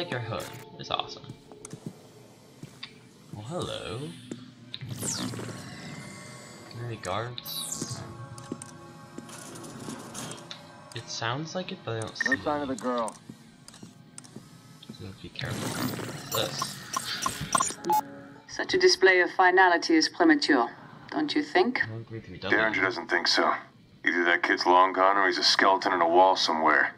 I like your hood. It's awesome. Well, hello. Any guards? It sounds like it, but I don't see No sign of the girl. it. So be careful. This. Such a display of finality is premature, don't you think? 133W. Derringer doesn't think so. Either that kid's long gone or he's a skeleton in a wall somewhere.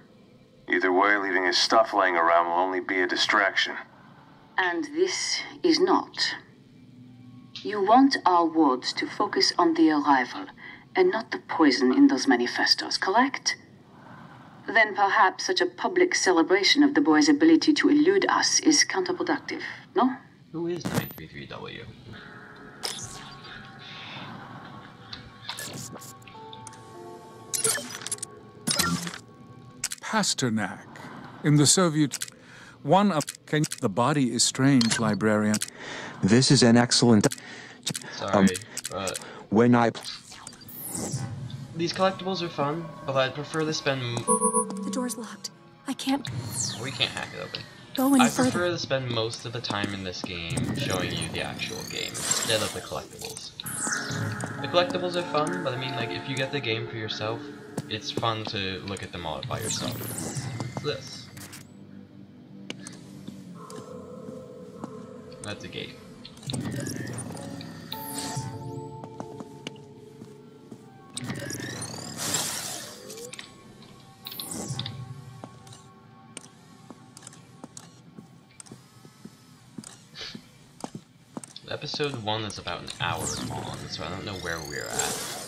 Either way, leaving his stuff laying around will only be a distraction. And this is not. You want our wards to focus on the arrival and not the poison in those manifestos, correct? Then perhaps such a public celebration of the boy's ability to elude us is counterproductive, no? Who is 933W? Pasternak. In the Soviet. One of. Can, the body is strange, librarian. This is an excellent. Sorry, um, but When I. these collectibles are fun, but I'd prefer to spend. m- The door's locked. I can't We can't hack it open. go any I further. prefer to spend most of the time in this game showing you the actual game instead of the collectibles. The collectibles are fun, but I mean, like, if you get the game for yourself, it's fun to look at them all by yourself. What's this? That's a gate. Episode 1 is about an hour long, so I don't know where we're at.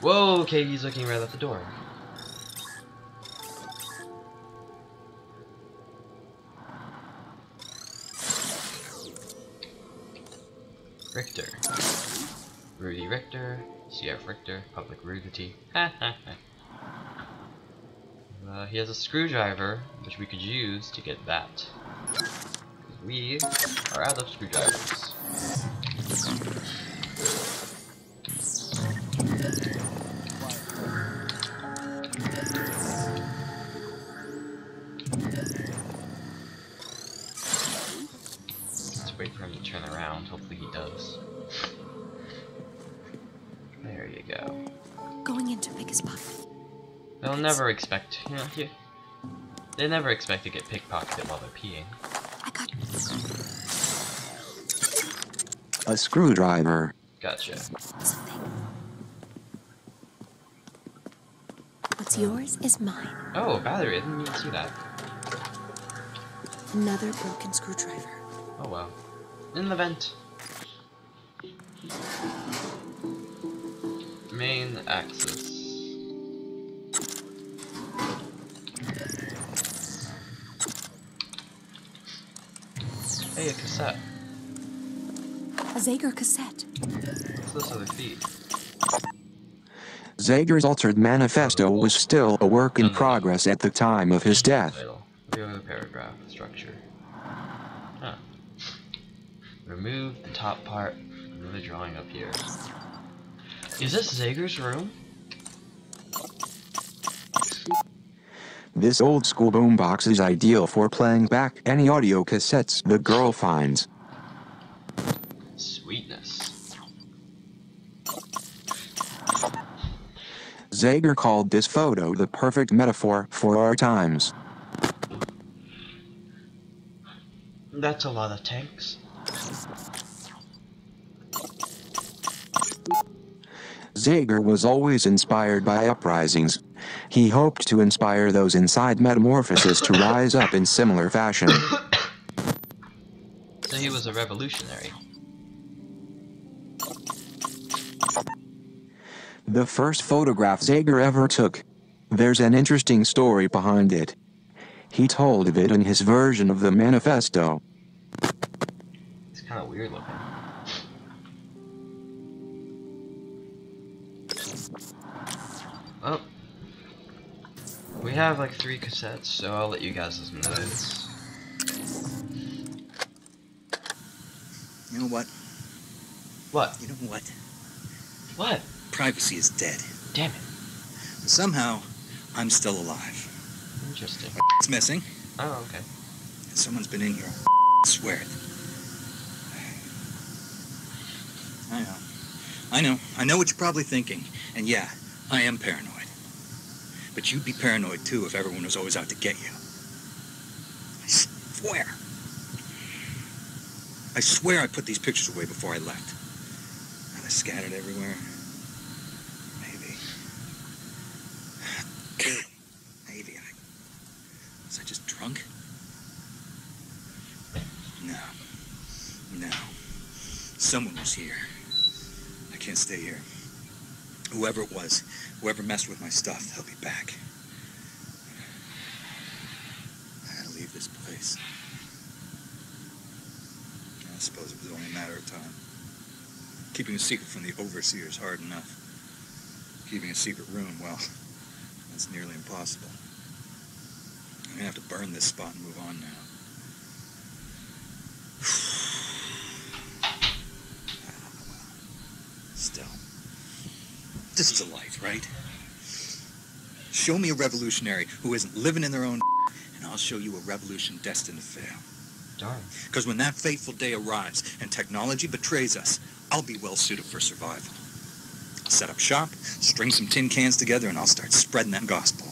Whoa, Katie's looking right at the door. Richter. Rudy Richter, CF Richter, Public ha. Uh, he has a screwdriver, which we could use to get that. We are out of screwdrivers. Wait for him to turn around. Hopefully he does. There you go. Going in to pick his pocket. They'll never expect, you know, you, they never expect to get pickpocketed while they're peeing. I got A screwdriver. Gotcha. What's yours is mine. Oh, a battery. I didn't even see that. Another broken screwdriver. Oh well. In the vent. Main axis. Hey, a cassette. A Zager cassette. What's this other feed? Zager's altered manifesto was still a work in progress at the time of his death. Title. Review of the paragraph structure. Huh. Remove the top part. Another drawing up here. Is this Zager's room? This old school boombox is ideal for playing back any audio cassettes the girl finds. Sweetness. Zager called this photo the perfect metaphor for our times. That's a lot of tanks. Zager was always inspired by uprisings. He hoped to inspire those inside Metamorphosis to rise up in similar fashion. So he was a revolutionary. The first photograph Zager ever took. There's an interesting story behind it. He told of it in his version of the manifesto. It's kind of weird looking. We have like three cassettes, so I'll let you guys know this. You know what? What? You know what? What? Privacy is dead. Damn it. Somehow, I'm still alive. Interesting. It's missing. Oh, okay. And someone's been in here. I swear it. I know. I know. I know what you're probably thinking. And yeah, I am paranoid. But you'd be paranoid too if everyone was always out to get you. I swear. I swear I put these pictures away before I left. Are they scattered everywhere? Maybe. Maybe I. Was I just drunk? No. No. Someone was here. I can't stay here. Whoever it was, whoever messed with my stuff, they'll be back. I gotta leave this place. I suppose it was only a matter of time. Keeping a secret from the overseer is hard enough. Keeping a secret room, well, that's nearly impossible. I'm gonna have to burn this spot and move on now. Ah, well, Still, this is a life, right? Show me a revolutionary who isn't living in their own and I'll show you a revolution destined to fail. Darn. Because when that fateful day arrives and technology betrays us, I'll be well suited for survival. I'll set up shop, string some tin cans together, and I'll start spreading that gospel.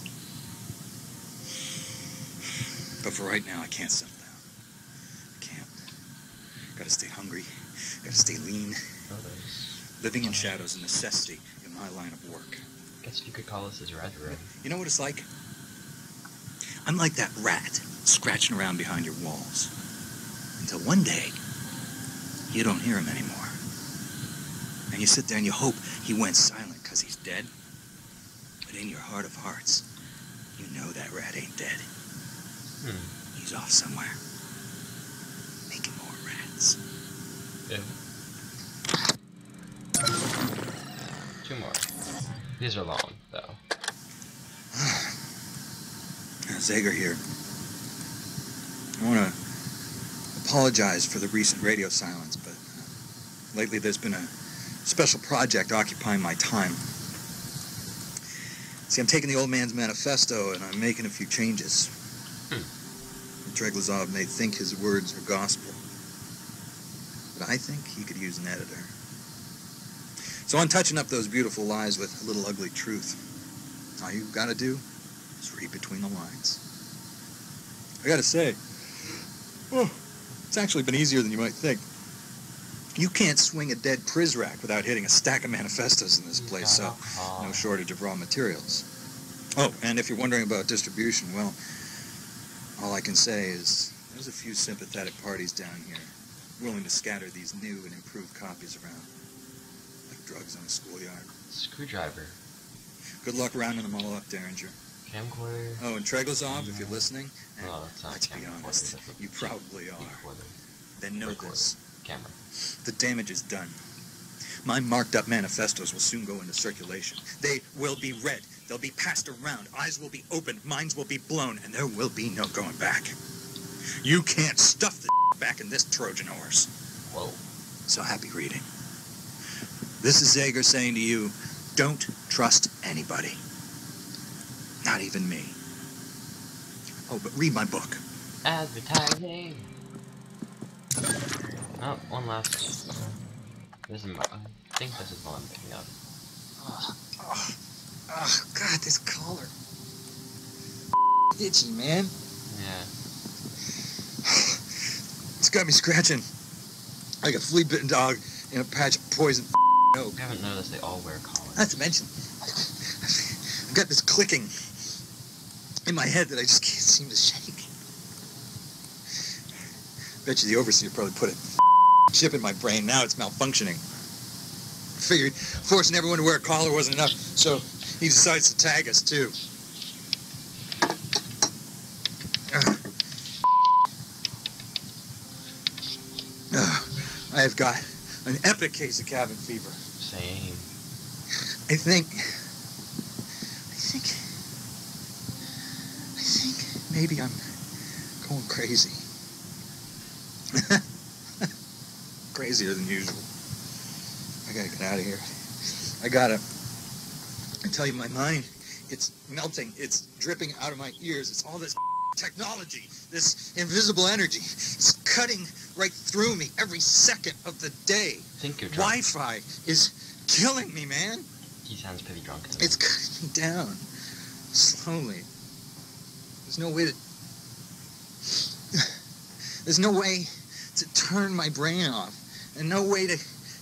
But for right now, I can't settle down. I can't. Gotta stay hungry. Gotta stay lean. Oh, living in shadows a necessity in my line of work. Guess you could call us his red red. You know what it's like? I'm like that rat scratching around behind your walls. Until one day, you don't hear him anymore. And you sit there and you hope he went silent because he's dead. But in your heart of hearts, you know that rat ain't dead. Hmm. He's off somewhere. Making more rats. Ew. Two more. These are long, though. Zager here. I want to apologize for the recent radio silence, but uh, lately there's been a special project occupying my time. See, I'm taking the old man's manifesto and I'm making a few changes. Hmm. Treglazov may think his words are gospel, but I think he could use an editor. So I'm touching up those beautiful lies with a little ugly truth. All you've got to do is read between the lines. I gotta say, oh, it's actually been easier than you might think. You can't swing a dead Prizrak without hitting a stack of manifestos in this place, so no shortage of raw materials. Oh, and if you're wondering about distribution, well, all I can say is there's a few sympathetic parties down here willing to scatter these new and improved copies around, drugs on a schoolyard. Screwdriver. Good luck rounding them all up, Derringer. Camcorder. Oh, and Treglazov, if you're listening, and Oh, it's not let's be honest, you probably are. Recorder. Then know Recorder. this. Camera. The damage is done. My marked up manifestos will soon go into circulation. They will be read. They'll be passed around. Eyes will be opened. Minds will be blown. And there will be no going back. You can't stuff the back in this Trojan horse. Whoa. So happy reading. This is Zager saying to you, don't trust anybody. Not even me. Oh, but read my book. Advertising. Oh, one last. This is my. I think this is the one I'm picking up. Oh, oh God, this collar. Itchy, man. Yeah. It's got me scratching like a flea-bitten dog in a patch of poison I haven't noticed they all wear collars. Not to mention, I've got this clicking in my head that I just can't seem to shake. Bet you the overseer probably put a chip in my brain. Now it's malfunctioning. Figured forcing everyone to wear a collar wasn't enough, so he decides to tag us too. I have got an epic case of cabin fever. Same. I think. I think. I think maybe I'm going crazy. Crazier than usual. I gotta get out of here. I gotta. I tell you, my mind, it's melting. It's dripping out of my ears. It's all this technology, this invisible energy, It's cutting right through me every second of the day. Think you're drunk. Wi-Fi is killing me, man. He sounds pretty drunk. It's cutting me down slowly. There's no way to. There's no way to turn my brain off, and no way to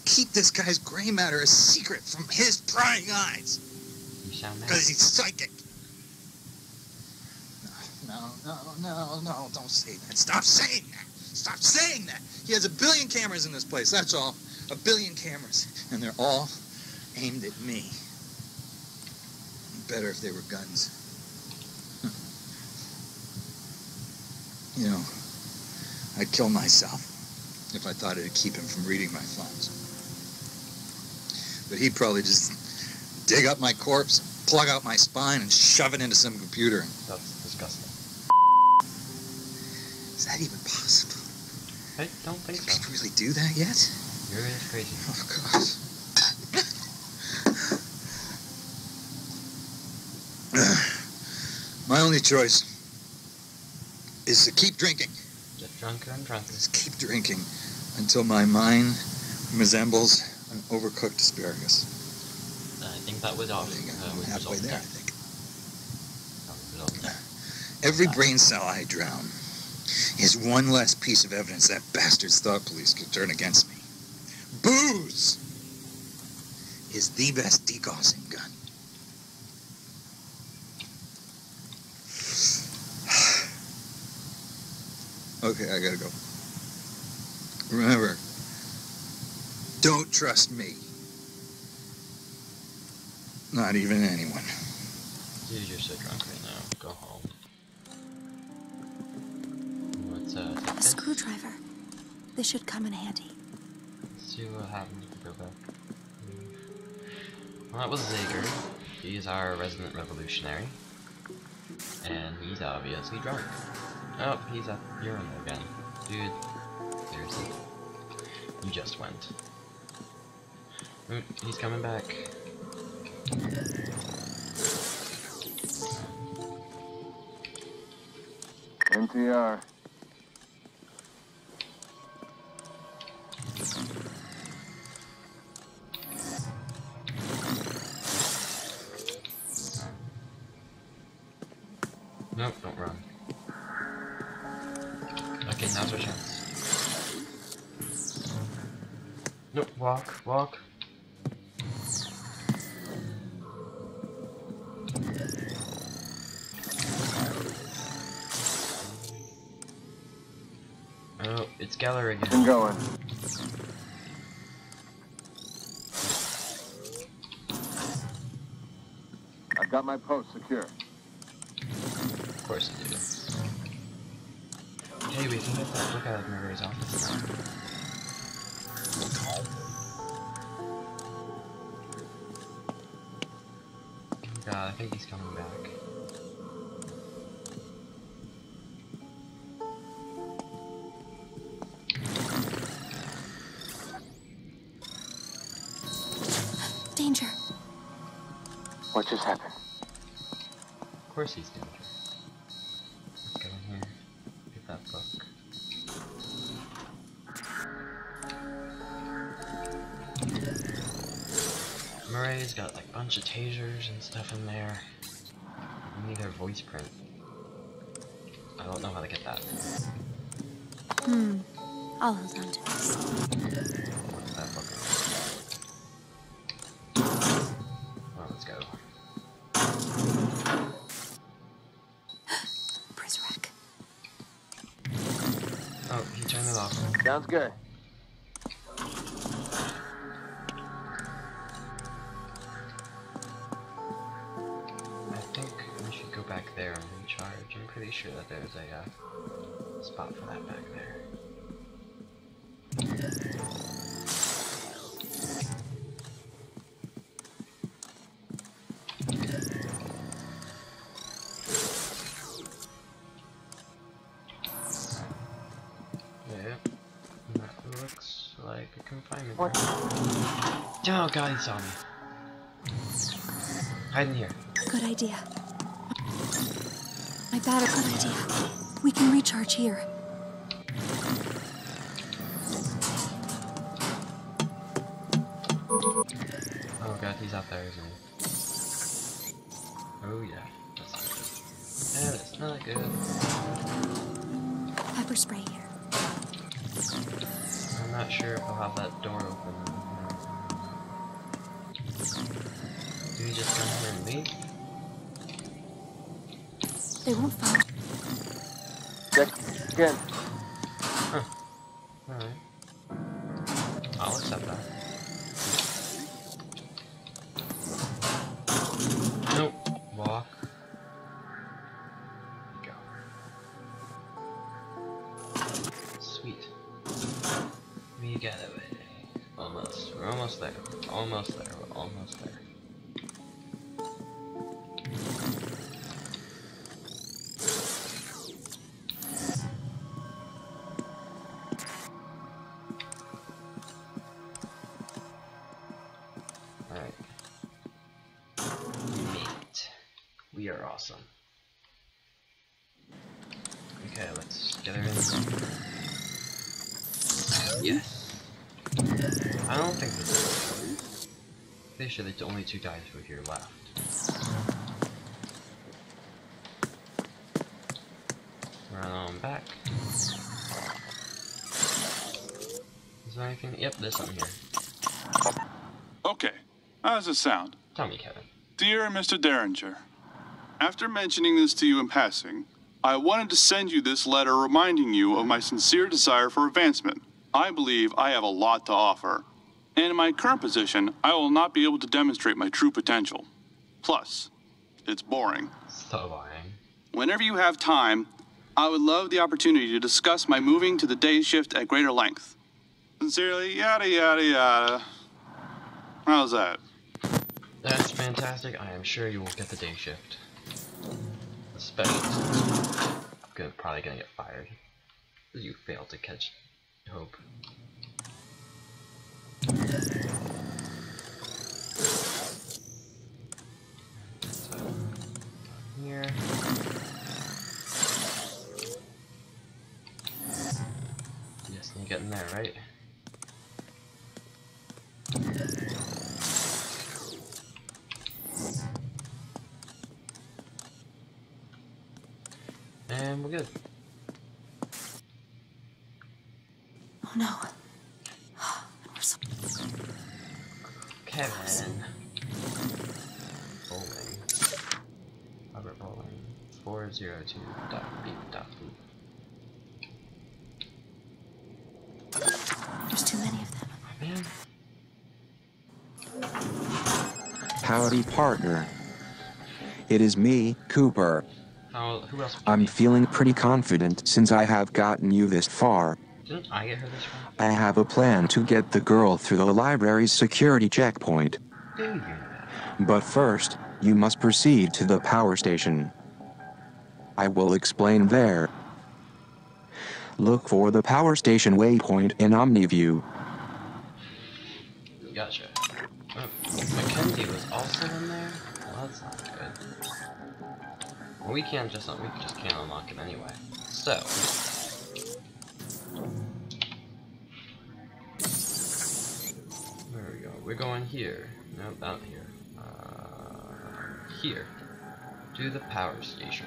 keep this guy's gray matter a secret from his prying eyes, You sound mad. because he's psychic. No, no, no, no! Don't say that. Stop saying that. Stop saying that. He has a billion cameras in this place. That's all. A billion cameras, and they're all aimed at me. Better if they were guns. You know, I'd kill myself if I thought it'd keep him from reading my thoughts. But he'd probably just dig up my corpse, plug out my spine, and shove it into some computer. That's disgusting. Is that even possible? I don't think Can so. people really do that yet? You're really crazy. Oh, God. My only choice is to keep drinking. Get drunker and drunker. Just keep drinking until my mind resembles an overcooked asparagus. I think that was you go. uh, halfway there, I think. Every brain cell I drown is one less piece of evidence that bastards thought police could turn against me. Booze is the best degaussing gun. okay, I gotta go. Remember, don't trust me. Not even anyone. Dude, you're so drunk right now. Go home. Let's A screwdriver. This should come in handy. Let's see what happens if we go back. Well, that was Zager. He's our resident revolutionary. And he's obviously drunk. Oh, he's at the urinal again. Dude, seriously. You just went. Mm, He's coming back. NTR. Nope, don't run. Okay, now's our chance. Nope, walk, walk. Oh, it's Geller Been again. going. Got my post secure. Of course you do. Hey, we can get that book out of Murray's office. God, I think he's coming back. Danger. What just happened? Of course he's dangerous. Let's go in here. Get that book. Murray's got like a bunch of tasers and stuff in there. We need their voice print. I don't know how to get that. Hmm. I'll hold on to this. Sounds good. I think we should go back there and recharge. I'm pretty sure that there's a uh, spot for that back there. God, he saw me. Hide in here. Good idea. I My battery. Good idea. We can recharge here. Oh god, he's out there, isn't he? Oh yeah, that's not good. Yeah, that's not good. Pepper spray here. I'm not sure if I'll have that door open. Do you just come here and leave? They won't find. Again. Alright. I'll accept that. Nope. Walk. Go. Sweet. We get away. Almost. We're almost there. Almost there. We're almost there. I don't think this is. Pretty sure there's only two guys who are here left. Run on back. Is there anything? Yep, there's something here. Okay, how does it sound? Tell me, Kevin. Dear Mr. Derringer, after mentioning this to you in passing, I wanted to send you this letter reminding you of my sincere desire for advancement. I believe I have a lot to offer, and in my current position, I will not be able to demonstrate my true potential. Plus, it's boring. So lying. Whenever you have time, I would love the opportunity to discuss my moving to the day shift at greater length. Sincerely, yada yada yada. How's that? That's fantastic. I am sure you will get the day shift. Especially since I'm probably gonna get fired. You failed to catch Hope. Here. Yes, you get in there, right? And we're good. Oh no. We're so. Kevin. 402 dot beep dot boop. There's too many of them. Man. Howdy, partner. It is me, Cooper. How, who else? I'm feeling pretty confident since I have gotten you this far. Didn't I get her this far? I have a plan to get the girl through the library's security checkpoint. Do you? But first, you must proceed to the power station. I will explain there. Look for the power station waypoint in OmniView. Gotcha. Oh, Mackenzie was also in there? Well, that's not good. Well, we can't just we just can't unlock it anyway. So. There we go. We're going here. No, not here. Uh, here. To the power station.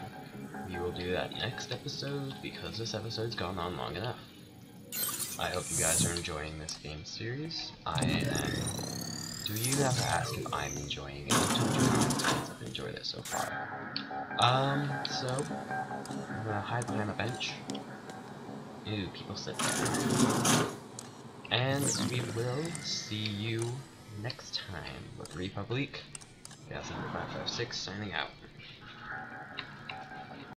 We will do that next episode because this episode's gone on long enough. I hope you guys are enjoying this game series. I am. Do you have to ask if I'm enjoying it? I've enjoyed it so far. Um, so I'm gonna hide behind a bench. Ooh, people sit there. And we will see you next time with Republique. Yeah, 556 signing out.